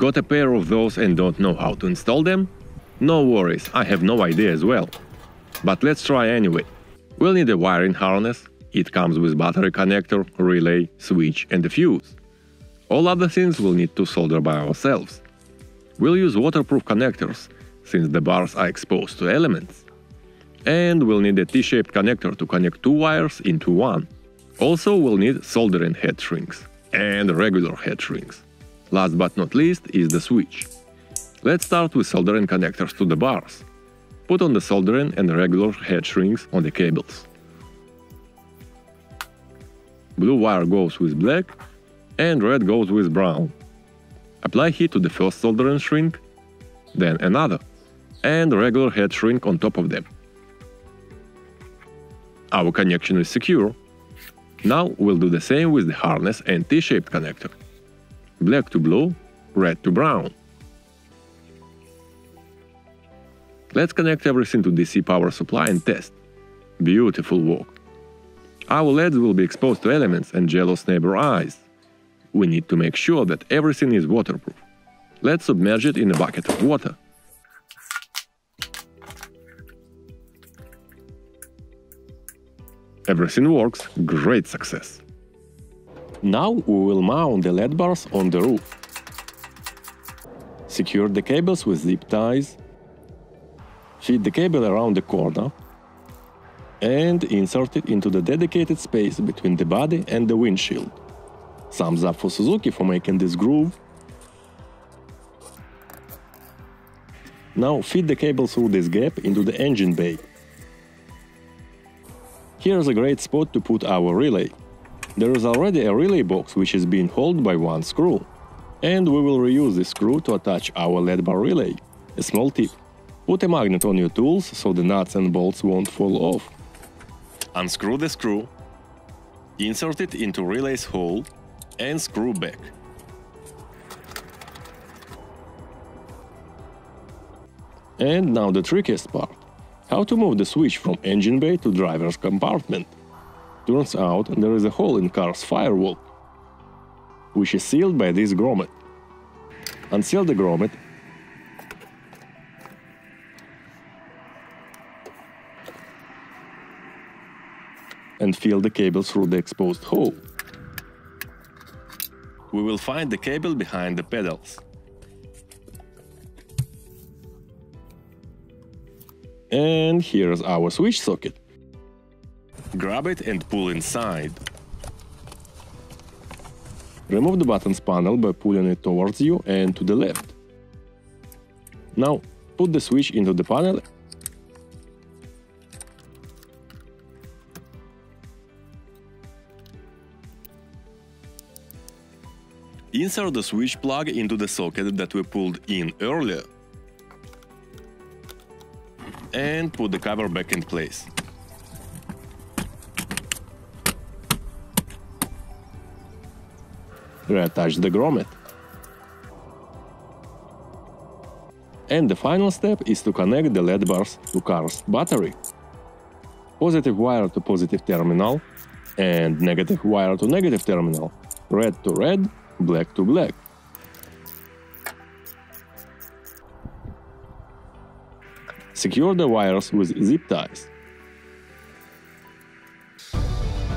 Got a pair of those and don't know how to install them? No worries, I have no idea as well. But let's try anyway. We'll need a wiring harness, it comes with battery connector, relay, switch and a fuse. All other things we'll need to solder by ourselves. We'll use waterproof connectors, since the bars are exposed to elements. And we'll need a T-shaped connector to connect two wires into one. Also we'll need soldering heat shrinks and regular heat shrinks. Last but not least is the switch. Let's start with soldering connectors to the bars. Put on the soldering and regular heat shrinks on the cables. Blue wire goes with black and red goes with brown. Apply heat to the first soldering shrink, then another, and regular heat shrink on top of them. Our connection is secure. Now we'll do the same with the harness and T-shaped connector. Black to blue, red to brown. Let's connect everything to DC power supply and test. Beautiful work. Our LEDs will be exposed to elements and jealous neighbor eyes. We need to make sure that everything is waterproof. Let's submerge it in a bucket of water. Everything works, great success. Now we will mount the LED bars on the roof. Secure the cables with zip ties. Feed the cable around the corner and insert it into the dedicated space between the body and the windshield. Thumbs up for Suzuki for making this groove. Now feed the cable through this gap into the engine bay. Here's a great spot to put our relay. There is already a relay box which is being held by one screw. And we will reuse this screw to attach our LED bar relay. A small tip. Put a magnet on your tools so the nuts and bolts won't fall off. Unscrew the screw, insert it into relay's hole and screw back. And now the trickiest part. How to move the switch from engine bay to driver's compartment. Turns out there is a hole in car's firewall, which is sealed by this grommet. Unseal the grommet and feel the cable through the exposed hole. We will find the cable behind the pedals. And here's our switch socket. Grab it and pull inside. Remove the buttons panel by pulling it towards you and to the left. Now, put the switch into the panel Insert the switch plug into the socket that we pulled in earlier. And put the cover back in place. Reattach the grommet. And the final step is to connect the LED bars to car's battery. Positive wire to positive terminal and negative wire to negative terminal, red to red black to black. Secure the wires with zip ties.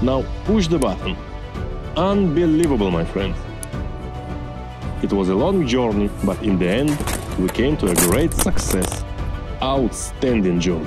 Now push the button. Unbelievable, my friends. It was a long journey, but in the end, we came to a great success. Outstanding job.